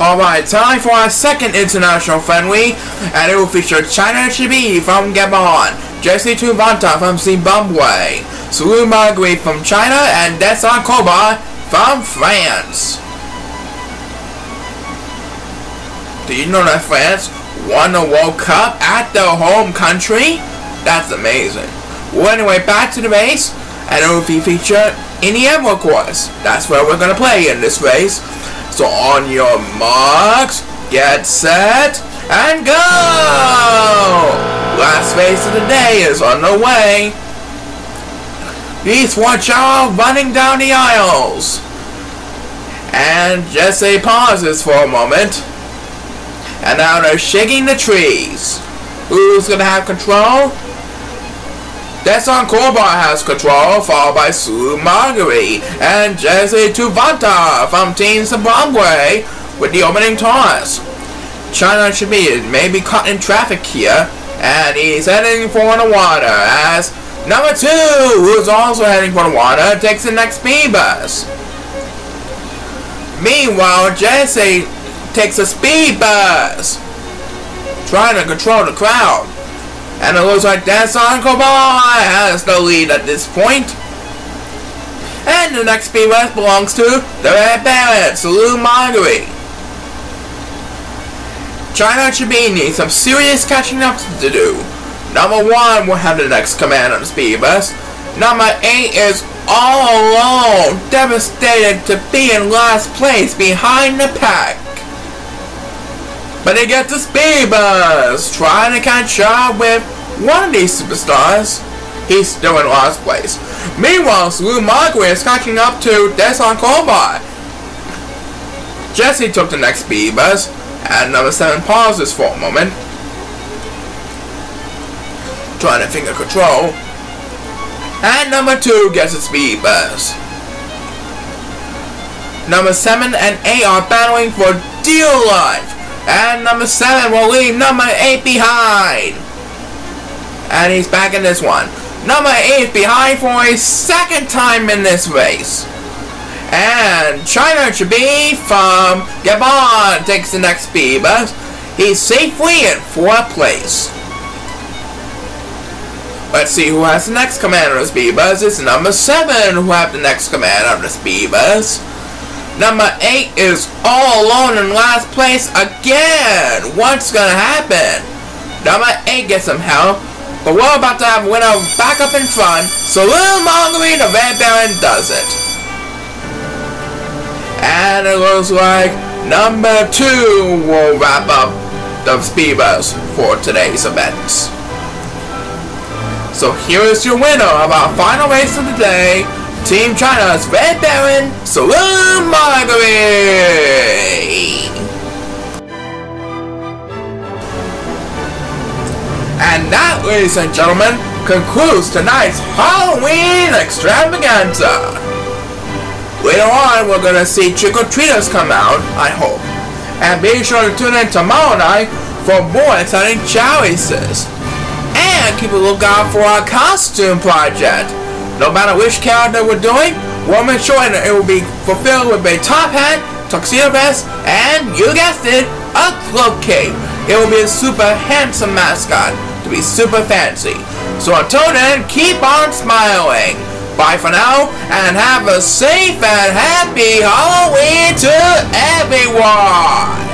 Alright, time for our second international friendly, and it will feature Chiner Chibi from Gabon, Jesse Tuvanta from Zimbabwe, Solu Marguerite from China, and Desan Koba from France. Do you know that France won the World Cup at their home country? That's amazing. Well, anyway, back to the race, and it will be featured in the Emerald course. That's where we're gonna play in this race. So on your marks, get set, and go! Last race of the day is on the way. Please watch out running down the aisles. And Jesse pauses for a moment. And now they're shaking the trees. Who's gonna have control? Desan Korbar has control, followed by Sue Marguerite and Jesse Tuvanta from Team Zimbabwe with the opening toss. Chiner should be maybe caught in traffic here, and he's heading for the water as number two, who's also heading for the water, takes the next speed bus. Meanwhile, Jesse takes a speed bus, trying to control the crowd. And it looks like that's Desan Kobai has the lead at this point. And the next speed bus belongs to the Red Baron, Salute Marguerite. Chiner Chibi needs some serious catching up to do. Number 1 will have the next command on the speed bus. Number 8 is all alone, devastated to be in last place behind the pack. But he gets the speed uh, bus, trying to catch up with one of these superstars. He's still in last place. Meanwhile, Sue Margaret is catching up to Desan Kobai. Jesse took the next speed bus, and number 7 pauses for a moment. Trying to finger control. And number 2 gets a speed bus. Number 7 and 8 are battling for dear life. And number 7 will leave number 8 behind. And he's back in this one. Number 8 behind for a second time in this race. And Chiner Chibi from Gabon takes the next speed bus. He's safely in fourth place. Let's see who has the next command on the speed bus. It's number 7 who have the next command on the speed bus. Number 8 is all alone in last place again. What's gonna happen? Number 8 gets some help. But we're about to have winner back up in front. So Little Marguerite, the Red Baron, does it. And it looks like number 2 will wrap up the speed bus for today's events. So here is your winner of our final race of the day. Team China's Red Baron, Saloon Marguerite! And that, ladies and gentlemen, concludes tonight's Halloween extravaganza. Later on, we're gonna see trick-or-treaters come out, I hope. And be sure to tune in tomorrow night for more exciting choices. And keep a lookout for our costume project. No matter which character we're doing, make sure it will be fulfilled with a top hat, tuxedo vest, and, you guessed it, a cape. It will be a super handsome mascot to be super fancy. So until then, keep on smiling. Bye for now, and have a safe and happy Halloween to everyone!